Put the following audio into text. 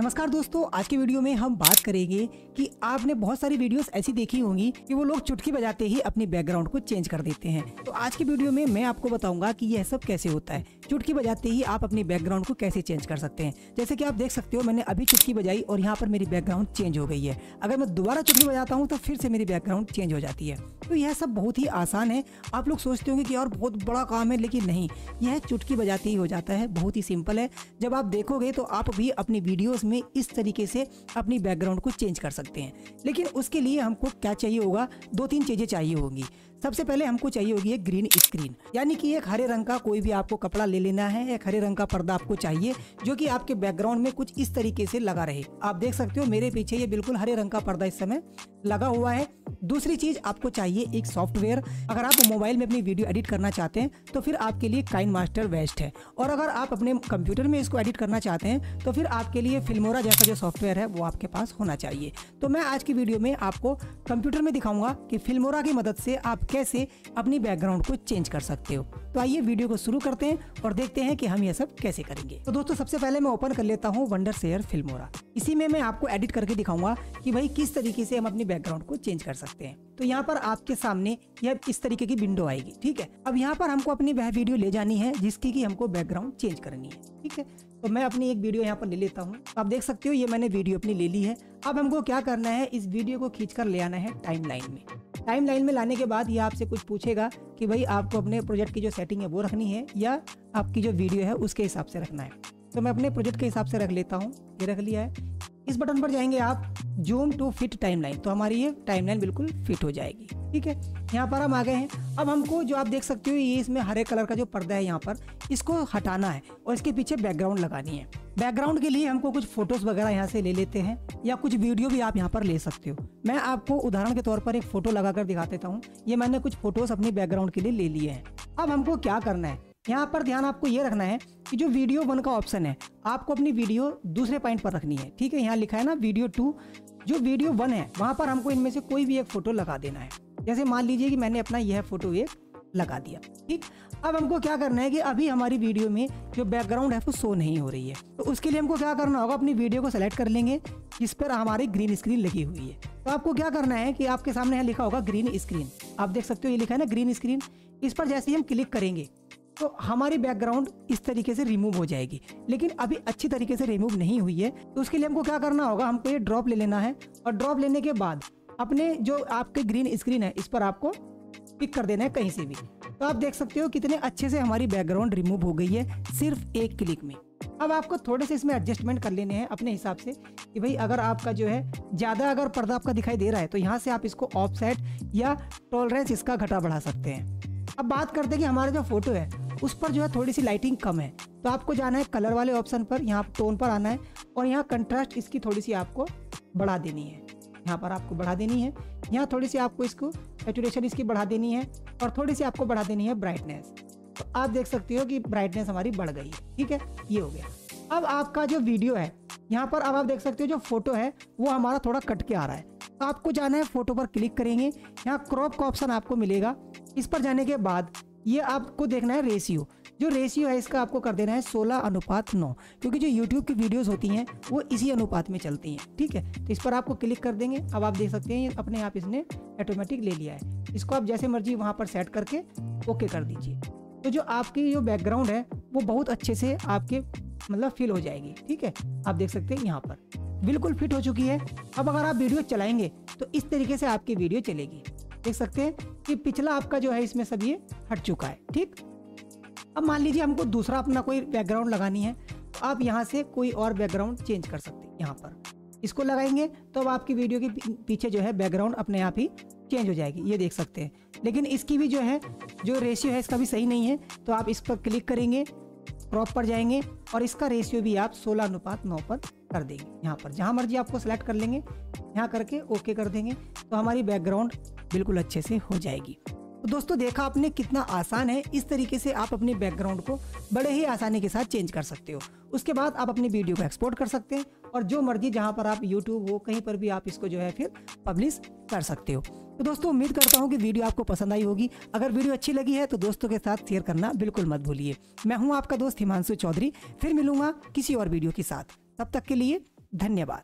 नमस्कार दोस्तों, आज के वीडियो में हम बात करेंगे कि आपने बहुत सारी वीडियोस ऐसी देखी होंगी कि वो लोग चुटकी बजाते ही अपने बैकग्राउंड को चेंज कर देते हैं। तो आज की वीडियो में मैं आपको बताऊँगा कि यह सब कैसे होता है। चुटकी बजाते ही आप अपनी बैकग्राउंड को कैसे चेंज कर सकते हैं। जैसे कि आप देख सकते हो, मैंने अभी चुटकी बजाई और यहाँ पर मेरी बैकग्राउंड चेंज हो गई है। अगर मैं दोबारा चुटकी बजाता हूँ तो फिर से मेरी बैकग्राउंड चेंज हो जाती है। तो यह सब बहुत ही आसान है। आप लोग सोचते होंगे कि और बहुत बड़ा काम है, लेकिन नहीं। यह चुटकी बजाते ही हो जाता है। बहुत ही सिंपल है। जब आप देखोगे तो आप भी अपनी वीडियोस में इस तरीके से अपनी बैकग्राउंड को चेंज कर सकते हैं। लेकिन उसके लिए हमको क्या चाहिए होगा? दो तीन चीज़ें चाहिए होंगी। सबसे पहले हमको चाहिए होगी एक ग्रीन स्क्रीन यानी कि एक हरे रंग का कोई भी आपको कपड़ा ले लेना है, एक हरे रंग का पर्दा आपको चाहिए, जो कि आपके बैकग्राउंड में कुछ इस तरीके से लगा रहे। आप देख सकते हो मेरे पीछे ये बिल्कुल हरे रंग का पर्दा इस समय लगा हुआ है। दूसरी चीज़ आपको चाहिए एक सॉफ्टवेयर अगर आप मोबाइल में अपनी वीडियो एडिट करना चाहते हैं तो फिर आपके लिए काइन मास्टर बेस्ट है। और अगर आप अपने कंप्यूटर में इसको एडिट करना चाहते हैं तो फिर आपके लिए फिल्मोरा जैसा जो सॉफ्टवेयर है, वो आपके पास होना चाहिए। तो मैं आज की वीडियो में आपको कंप्यूटर में दिखाऊँगा कि फिल्मोरा की मदद से आप कैसे अपनी बैकग्राउंड को चेंज कर सकते हो। तो आइए वीडियो को शुरू करते हैं और देखते हैं कि हम ये सब कैसे करेंगे। तो दोस्तों, सबसे पहले मैं ओपन कर लेता हूँ वंडर शेयर फिल्मोरा इसी में मैं आपको एडिट करके दिखाऊँगा कि भाई किस तरीके से हम अपनी बैकग्राउंड को चेंज कर सकते हैं। तो यहाँ पर आपके सामने यह इस तरीके की विंडो आएगी, ठीक है? अब यहाँ पर हमको अपनी वह वीडियो ले जानी है, जिसकी की हमको बैकग्राउंड चेंज करनी है, ठीक है? तो मैं अपनी एक वीडियो यहाँ पर ले लेता हूँ। आप देख सकते हो, ये मैंने वीडियो अपनी ले ली है। अब हमको क्या करना है, इस वीडियो को खींच कर ले आना है टाइम में। टाइम लाइन में लाने के बाद ये आपसे कुछ पूछेगा कि भाई आपको अपने प्रोजेक्ट की जो सेटिंग है वो रखनी है या आपकी जो वीडियो है उसके हिसाब से रखना है। तो मैं अपने प्रोजेक्ट के हिसाब से रख लेता हूँ, ये रख लिया है। इस बटन पर जाएँगे आप, जूम टू फिट टाइमलाइन। तो हमारी ये टाइमलाइन बिल्कुल फिट हो जाएगी, ठीक है? यहाँ पर हम आ गए हैं। अब हमको जो आप देख सकते हो, ये इसमें हरे कलर का जो पर्दा है यहाँ पर, इसको हटाना है और इसके पीछे बैकग्राउंड लगानी है। बैकग्राउंड के लिए हमको कुछ फ़ोटोज़ वगैरह यहाँ से ले लेते हैं या कुछ वीडियो भी आप यहाँ पर ले सकते हो। मैं आपको उदाहरण के तौर पर एक फ़ोटो लगाकर दिखा देता हूँ। ये मैंने कुछ फ़ोटोज़ अपनी बैकग्राउंड के लिए ले लिए हैं। अब हमको क्या करना है? यहाँ पर ध्यान आपको ये रखना है कि जो वीडियो वन का ऑप्शन है, आपको अपनी वीडियो दूसरे पॉइंट पर रखनी है। ठीक है, यहाँ लिखा है ना वीडियो टू जो वीडियो वन है, वहाँ पर हमको इनमें से कोई भी एक फ़ोटो लगा देना है। जैसे मान लीजिए कि मैंने अपना यह फ़ोटो एक लगा दिया, ठीक? अब हमको क्या करना है कि अभी हमारी वीडियो में जो बैकग्राउंड है वो शो नहीं हो रही है। तो उसके लिए हमको क्या करना होगा, अपनी वीडियो को सेलेक्ट कर लेंगे, जिस पर हमारी ग्रीन स्क्रीन लगी हुई है। तो आपको क्या करना है कि आपके सामने यहाँ लिखा होगा ग्रीन स्क्रीन आप देख सकते हो ये लिखा है ना ग्रीन स्क्रीन इस पर जैसे ही हम क्लिक करेंगे तो हमारी बैकग्राउंड इस तरीके से रिमूव हो जाएगी। लेकिन अभी अच्छी तरीके से रिमूव नहीं हुई है तो उसके लिए हमको क्या करना होगा, हमको ये ड्रॉप ले लेना है। और ड्रॉप लेने के बाद अपने जो आपके ग्रीन स्क्रीन है, इस पर आपको पिक कर देना है कहीं से भी। तो आप देख सकते हो कितने अच्छे से हमारी बैकग्राउंड रिमूव हो गई है, सिर्फ़ एक क्लिक में। अब आपको थोड़े से इसमें एडजस्टमेंट कर लेने हैं अपने हिसाब से कि भाई अगर आपका जो है, ज़्यादा अगर पर्दा आपका दिखाई दे रहा है तो यहाँ से आप इसको ऑफ़ साइड या टॉलरेंस इसका घटा बढ़ा सकते हैं। अब बात करते हैं कि हमारा जो फ़ोटो है, उस पर जो है थोड़ी सी लाइटिंग कम है। तो आपको जाना है कलर वाले ऑप्शन पर, यहाँ टोन पर आना है और यहाँ कंट्रास्ट इसकी थोड़ी सी आपको बढ़ा देनी है। यहाँ पर आपको बढ़ा देनी है। यहाँ थोड़ी सी आपको इसको सेचुरेशन इसकी बढ़ा देनी है और थोड़ी सी आपको बढ़ा देनी है ब्राइटनेस तो आप देख सकते हो कि ब्राइटनेस हमारी बढ़ गई है ठीक है? ये हो गया। अब आपका जो वीडियो है, यहाँ पर अब आप देख सकते हो जो फ़ोटो है, वो हमारा थोड़ा कट के आ रहा है। तो आपको जाना है फ़ोटो पर क्लिक करेंगे। यहाँ क्रॉप का ऑप्शन आपको मिलेगा। इस पर जाने के बाद ये आपको देखना है रेशियो जो रेशियो है, इसका आपको कर देना है 16 अनुपात 9 क्योंकि जो YouTube की वीडियोस होती हैं, वो इसी अनुपात में चलती हैं, ठीक है? तो इस पर आपको क्लिक कर देंगे। अब आप देख सकते हैं अपने आप इसने ऑटोमेटिक ले लिया है। इसको आप जैसे मर्ज़ी वहाँ पर सेट करके ओके कर दीजिए। तो जो आपकी जो बैकग्राउंड है, वो बहुत अच्छे से आपके मतलब फिल हो जाएगी, ठीक है? आप देख सकते हैं यहाँ पर। बिल्कुल फिट हो चुकी है। अब अगर आप वीडियो चलाएँगे तो इस तरीके से आपकी वीडियो चलेगी। देख सकते हैं कि पिछला आपका जो है, इसमें सब ये हट चुका है, ठीक? अब मान लीजिए हमको दूसरा अपना कोई बैकग्राउंड लगानी है, आप यहाँ से कोई और बैकग्राउंड चेंज कर सकते हैं यहाँ पर। इसको लगाएँगे तो अब आपकी वीडियो के पीछे जो है बैकग्राउंड अपने आप ही चेंज हो जाएगी, ये देख सकते हैं। लेकिन इसकी भी जो है, जो रेशियो है इसका भी सही नहीं है तो आप इस पर क्लिक करेंगे क्रॉप पर जाएँगे और इसका रेशियो भी आप सोलह अनुपात नौ पर कर देंगे यहाँ पर। जहाँ मर्ज़ी आपको सेलेक्ट कर लेंगे, यहाँ करके ओके कर देंगे तो हमारी बैकग्राउंड बिल्कुल अच्छे से हो जाएगी। तो दोस्तों, देखा आपने कितना आसान है। इस तरीके से आप अपने बैकग्राउंड को बड़े ही आसानी के साथ चेंज कर सकते हो। उसके बाद आप अपनी वीडियो को एक्सपोर्ट कर सकते हैं और जो मर्ज़ी जहाँ पर आप यूट्यूब हो, कहीं पर भी आप इसको जो है फिर पब्लिश कर सकते हो। तो दोस्तों, उम्मीद करता हूँ कि वीडियो आपको पसंद आई होगी। अगर वीडियो अच्छी लगी है तो दोस्तों के साथ शेयर करना बिल्कुल मत भूलिए। मैं हूँ आपका दोस्त हिमांशु चौधरी, फिर मिलूँगा किसी और वीडियो के साथ। तब तक के लिए धन्यवाद।